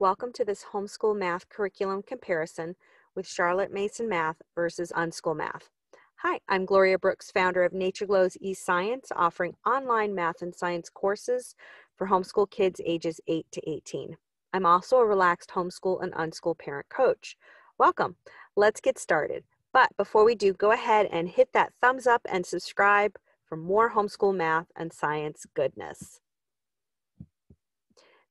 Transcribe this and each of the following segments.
Welcome to this homeschool math curriculum comparison with Charlotte Mason Math versus Unschool Math. Hi, I'm Gloria Brooks, founder of NatureGlo's eScience, offering online math and science courses for homeschool kids ages 8 to 18. I'm also a relaxed homeschool and unschool parent coach. Welcome. Let's get started. But before we do, go ahead and hit that thumbs up and subscribe for more homeschool math and science goodness.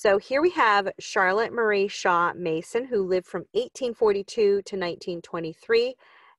So here we have Charlotte Marie Shaw Mason, who lived from 1842 to 1923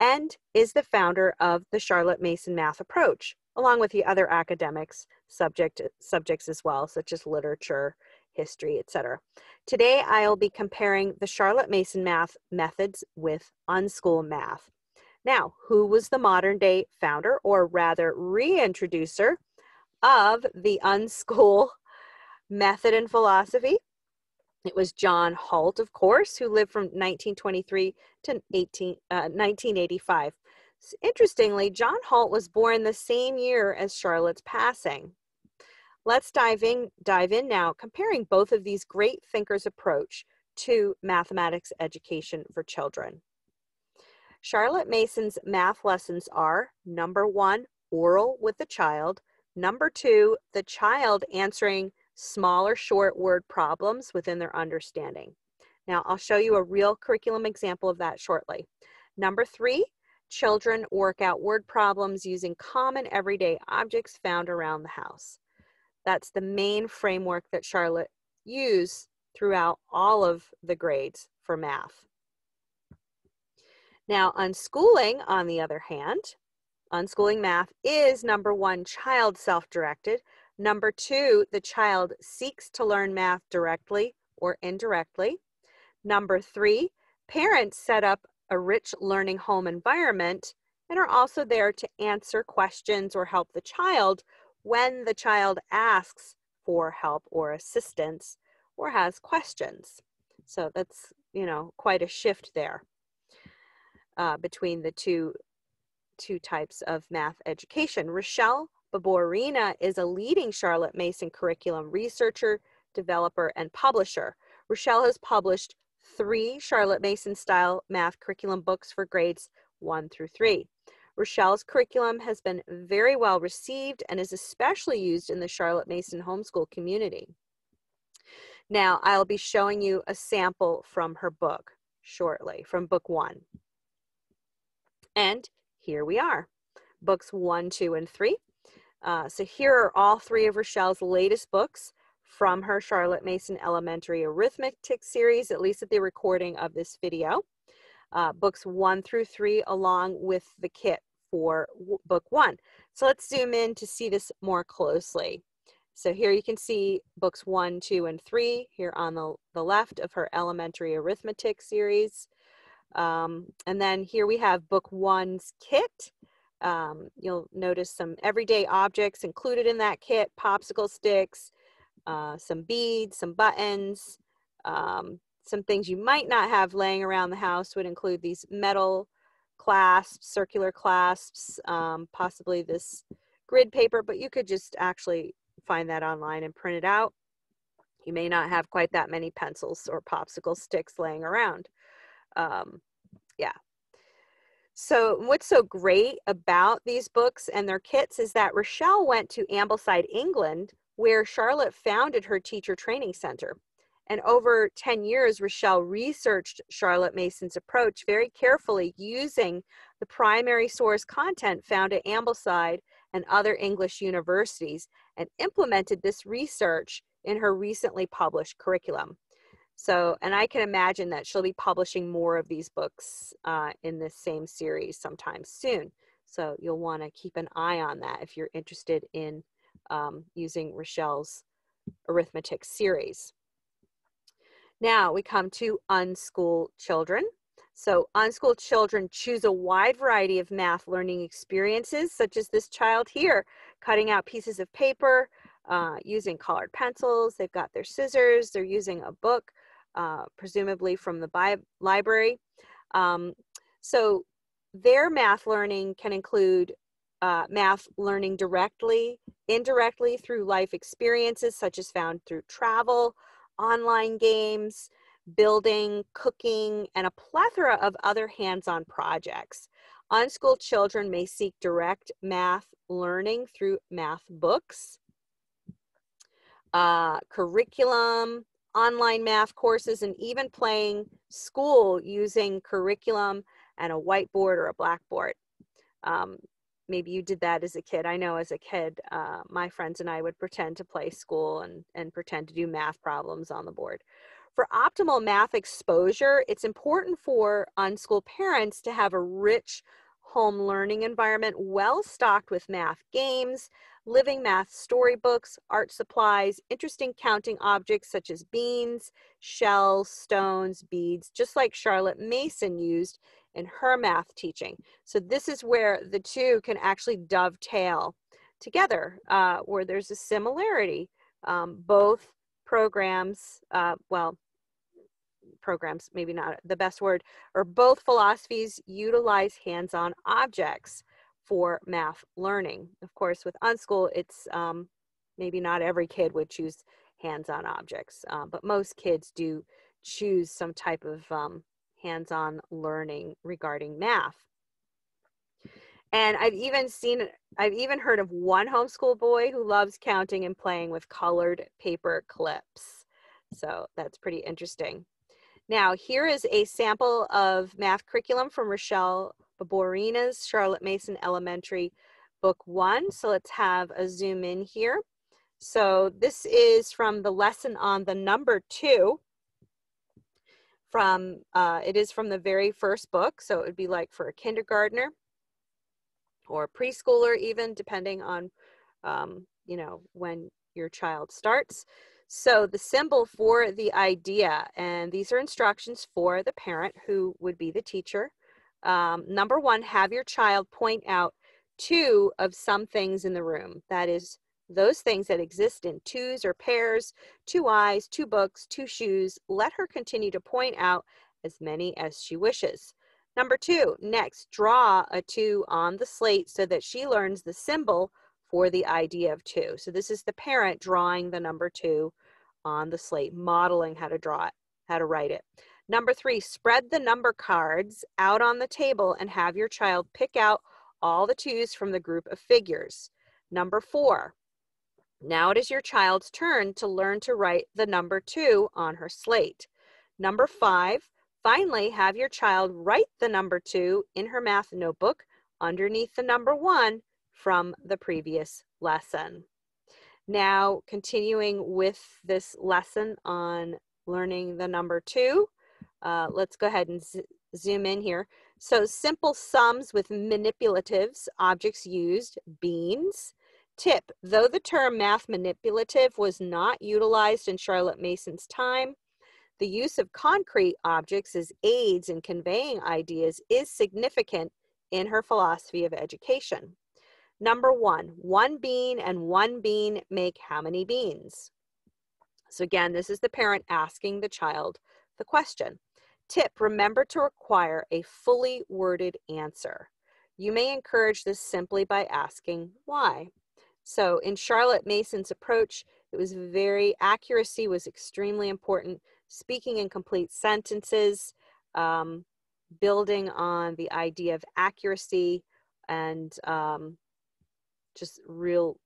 and is the founder of the Charlotte Mason Math Approach, along with the other academics subject, subjects as well, such as literature, history, etc. Today, I'll be comparing the Charlotte Mason math methods with unschool math. Now, who was the modern day founder, or rather reintroducer, of the unschool method and philosophy. It was John Holt, of course, who lived from 1923 to 18, uh, 1985. Interestingly, John Holt was born the same year as Charlotte's passing. Let's dive in, dive in now, comparing both of these great thinkers' approach to mathematics education for children. Charlotte Mason's math lessons are number one, oral with the child, number two, the child answering smaller short word problems within their understanding. Now, I'll show you a real curriculum example of that shortly. Number three, children work out word problems using common everyday objects found around the house. That's the main framework that Charlotte used throughout all of the grades for math. Now, unschooling, on the other hand, unschooling math is number one, child self directed, Number two, the child seeks to learn math directly or indirectly. Number three, parents set up a rich learning home environment and are also there to answer questions or help the child when the child asks for help or assistance or has questions. So that's, you know, quite a shift there uh, between the two, two types of math education. Richelle Baburina is a leading Charlotte Mason curriculum researcher, developer, and publisher. Richelle has published three Charlotte Mason style math curriculum books for grades one through three. Richelle's curriculum has been very well received and is especially used in the Charlotte Mason homeschool community. Now, I'll be showing you a sample from her book shortly, from book one. And here we are, books one, two, and three. Uh, so here are all three of Richelle's latest books from her Charlotte Mason Elementary Arithmetic series, at least at the recording of this video. Uh, books one through three, along with the kit for book one. So let's zoom in to see this more closely. So here you can see books one, two, and three here on the, the left of her elementary arithmetic series. Um, and then here we have book one's kit. Um, you'll notice some everyday objects included in that kit, popsicle sticks, uh, some beads, some buttons, um, some things you might not have laying around the house would include these metal clasps, circular clasps, um, possibly this grid paper, but you could just actually find that online and print it out. You may not have quite that many pencils or popsicle sticks laying around. Um, yeah, so, what's so great about these books and their kits is that Richelle went to Ambleside, England, where Charlotte founded her teacher training center. And over 10 years, Richelle researched Charlotte Mason's approach very carefully using the primary source content found at Ambleside and other English universities and implemented this research in her recently published curriculum. So, and I can imagine that she'll be publishing more of these books uh, in this same series sometime soon. So you'll want to keep an eye on that if you're interested in um, using Richelle's arithmetic series. Now we come to unschool children. So unschool children choose a wide variety of math learning experiences, such as this child here, cutting out pieces of paper, uh, using colored pencils. They've got their scissors. They're using a book uh, presumably from the bi- library. Um, so their math learning can include uh, math learning directly, indirectly through life experiences, such as found through travel, online games, building, cooking, and a plethora of other hands-on projects. Unschooled children may seek direct math learning through math books, uh, curriculum, online math courses, and even playing school using curriculum and a whiteboard or a blackboard. Um, maybe you did that as a kid. I know as a kid, uh, my friends and I would pretend to play school and, and pretend to do math problems on the board. For optimal math exposure, it's important for unschooled parents to have a rich home learning environment well stocked with math games, living math storybooks, art supplies, interesting counting objects such as beans, shells, stones, beads, just like Charlotte Mason used in her math teaching. So this is where the two can actually dovetail together, uh, where there's a similarity. Um, both programs, uh, well, programs, maybe not the best word, or both philosophies utilize hands-on objects for math learning. Of course, with Unschool, it's um, maybe not every kid would choose hands-on objects, um, but most kids do choose some type of um, hands-on learning regarding math. And I've even seen, I've even heard of one homeschool boy who loves counting and playing with colored paper clips. So that's pretty interesting. Now, here is a sample of math curriculum from Richelle Baburina's Charlotte Mason Elementary Book One. So let's have a zoom in here. So this is from the lesson on the number two. From uh, it is from the very first book, so it would be like for a kindergartner or preschooler, even depending on um, you know when your child starts. So the symbol for the idea, and these are instructions for the parent who would be the teacher. Um, number one, have your child point out two of some things in the room. That is, those things that exist in twos or pairs, two eyes, two books, two shoes. Let her continue to point out as many as she wishes. Number two, next, draw a two on the slate so that she learns the symbol for the idea of two. So this is the parent drawing the number two on the slate, modeling how to draw it, how to write it. Number three, spread the number cards out on the table and have your child pick out all the twos from the group of figures. Number four, now it is your child's turn to learn to write the number two on her slate. Number five, finally have your child write the number two in her math notebook underneath the number one from the previous lesson. Now, continuing with this lesson on learning the number two, uh, let's go ahead and zoom in here. So simple sums with manipulatives, objects used, beans. Tip, though the term math manipulative was not utilized in Charlotte Mason's time, the use of concrete objects as aids in conveying ideas is significant in her philosophy of education. Number one, one bean and one bean make how many beans? So again, this is the parent asking the child the question. Tip, remember to require a fully worded answer. You may encourage this simply by asking why. So in Charlotte Mason's approach, it was very, accuracy was extremely important. Speaking in complete sentences, um, building on the idea of accuracy and um, just real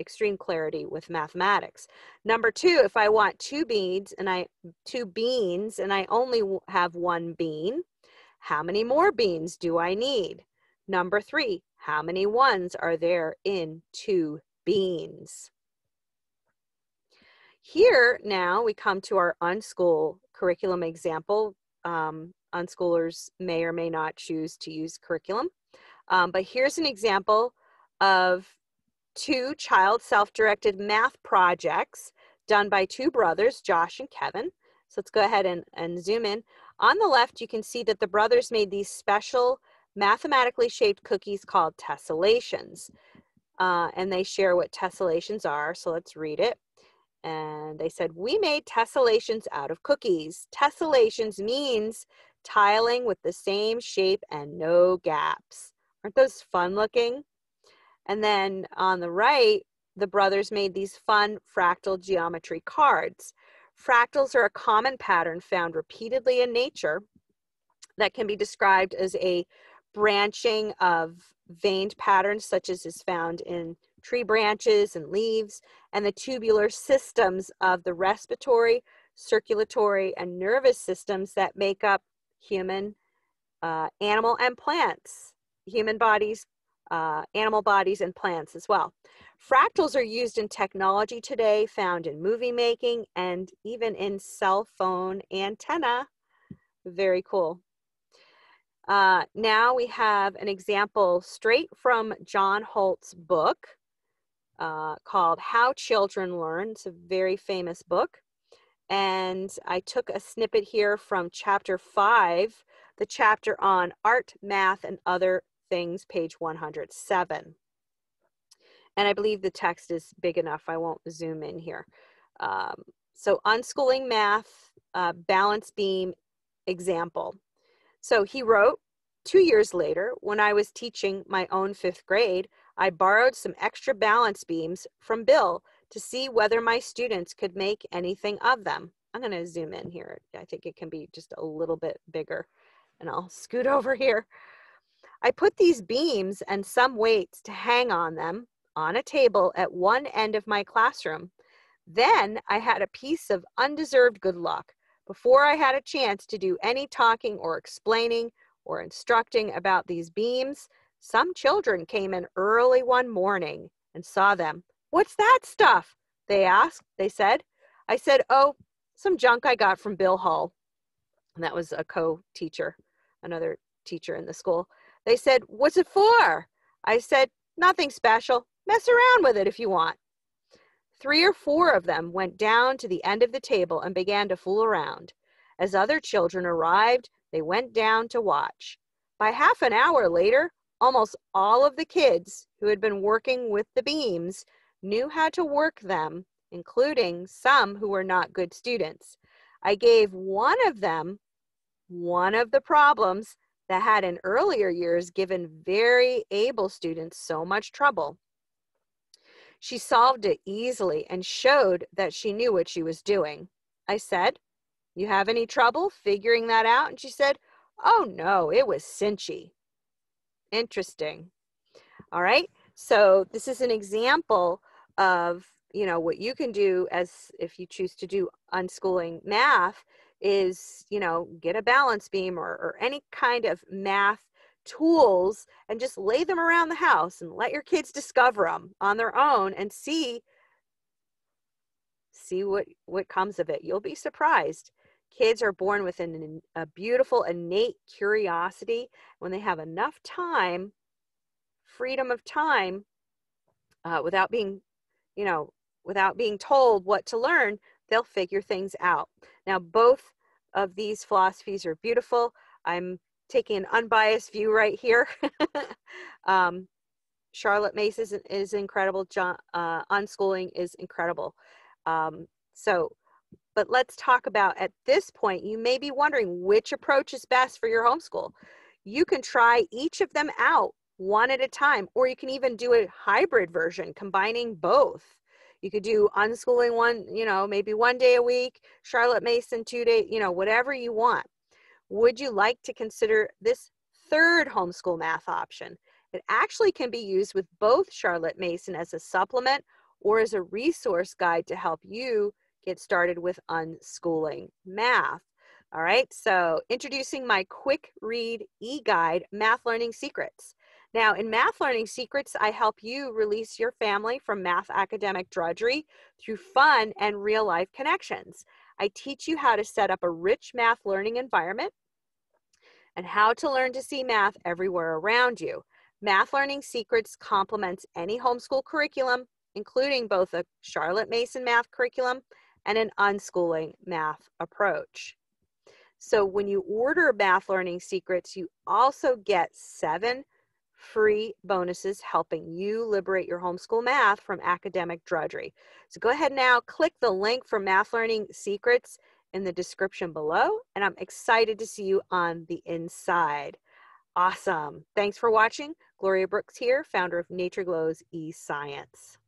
extreme clarity with mathematics. Number two, if I want two beans and I two beans and I only have one bean, how many more beans do I need? Number three, how many ones are there in two beans? Here now we come to our unschool curriculum example. Um, unschoolers may or may not choose to use curriculum. Um, but here's an example of two child self-directed math projects done by two brothers, Josh and Kevin. So let's go ahead and, and zoom in. On the left, you can see that the brothers made these special mathematically shaped cookies called tessellations. Uh, and they share what tessellations are. So let's read it. And they said, we made tessellations out of cookies. Tessellations means tiling with the same shape and no gaps. Aren't those fun looking? And then on the right, the brothers made these fun fractal geometry cards. Fractals are a common pattern found repeatedly in nature that can be described as a branching of veined patterns, such as is found in tree branches and leaves, and the tubular systems of the respiratory, circulatory, and nervous systems that make up human, uh, animal, and plants, human bodies, uh, animal bodies, and plants as well. Fractals are used in technology today, found in movie making, and even in cell phone antenna. Very cool. Uh, now we have an example straight from John Holt's book uh, called How Children Learn. It's a very famous book. And I took a snippet here from chapter five, the chapter on art, math, and other things, page 107. And I believe the text is big enough. I won't zoom in here. Um, so unschooling math, uh, balance beam example. So he wrote, two years later, when I was teaching my own fifth grade, I borrowed some extra balance beams from Bill to see whether my students could make anything of them. I'm going to zoom in here. I think it can be just a little bit bigger. And I'll scoot over here. I put these beams and some weights to hang on them on a table at one end of my classroom. Then I had a piece of undeserved good luck. Before I had a chance to do any talking or explaining or instructing about these beams, some children came in early one morning and saw them. What's that stuff? They asked. They said. I said, Oh, some junk I got from Bill Hull. And that was a co teacher, another teacher in the school. They said, What's it for? I said, Nothing special. Mess around with it if you want. Three or four of them went down to the end of the table and began to fool around. As other children arrived, they went down to watch. By half an hour later, almost all of the kids who had been working with the beams knew how to work them, including some who were not good students. I gave one of them one of the problems that had in earlier years given very able students so much trouble. She solved it easily and showed that she knew what she was doing. I said, You have any trouble figuring that out? And she said, Oh no, it was cinchy. Interesting. All right. So this is an example of, you know, what you can do as if you choose to do unschooling math is, you know, get a balance beam or, or any kind of math tools and just lay them around the house and let your kids discover them on their own and see see what what comes of it. You'll be surprised. Kids are born with an, a beautiful innate curiosity. When they have enough time freedom of time uh, without being you know without being told what to learn they'll figure things out now both of these philosophies are beautiful i'm taking an unbiased view right here. um, Charlotte Mace is, is incredible. John, uh, unschooling is incredible. Um, so, but let's talk about at this point, you may be wondering which approach is best for your homeschool. You can try each of them out one at a time, or you can even do a hybrid version, combining both. You could do unschooling one, you know, maybe one day a week, Charlotte Mason two day, you know, whatever you want. Would you like to consider this third homeschool math option? It actually can be used with both Charlotte Mason as a supplement or as a resource guide to help you get started with unschooling math. All right, so introducing my quick read e-guide, Math Learning Secrets. Now, in Math Learning Secrets, I help you release your family from math academic drudgery through fun and real life connections. I teach you how to set up a rich math learning environment and how to learn to see math everywhere around you. Math Learning Secrets complements any homeschool curriculum, including both a Charlotte Mason math curriculum and an unschooling math approach. So when you order Math Learning Secrets, you also get seven free bonuses helping you liberate your homeschool math from academic drudgery. So go ahead now, click the link for Math Learning Secrets in the description below, and I'm excited to see you on the inside. Awesome. Thanks for watching. Gloria Brooks here, founder of NatureGlo's eScience.